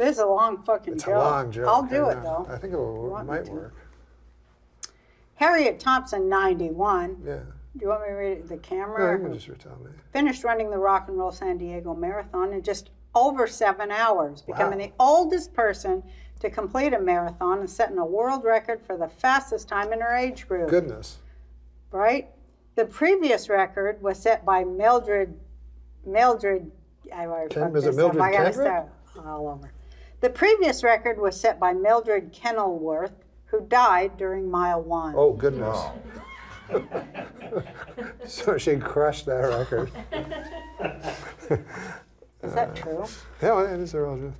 This is a long fucking It's joke. a long joke. I'll do I it know. though. I think it will, might work. Harriet Thompson, 91. Yeah. Do you want me to read it? The No, camera? you can just retell me. finished running the Rock and Roll San Diego Marathon in just over seven hours, becoming Wow. the oldest person to complete a marathon and setting a world record for the fastest time in her age group. Goodness. Right? The previous record was set by Mildred. Mildred. I already Ken- fucked was it up. Mildred I gotta start all over. The previous record was set by Mildred Kenilworth, who died during mile one. Oh, goodness. so she crushed that record. Is that true? Yeah, well, it is a real truth.